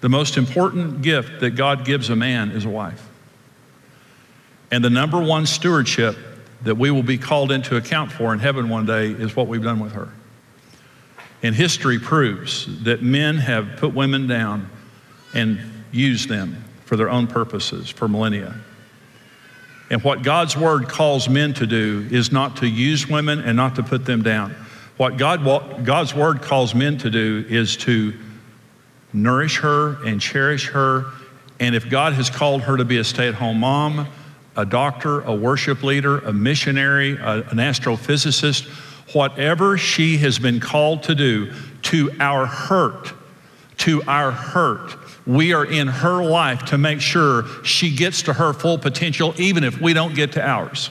The most important gift that God gives a man is a wife. And the number one stewardship that we will be called into account for in heaven one day is what we've done with her. And history proves that men have put women down and used them for their own purposes for millennia. And what God's word calls men to do is not to use women and not to put them down. What God, God's word calls men to do is to nourish her and cherish her. And if God has called her to be a stay at home mom, a doctor, a worship leader, a missionary, a, an astrophysicist, whatever she has been called to do, to our hurt, to our hurt, we are in her life to make sure she gets to her full potential, even if we don't get to ours.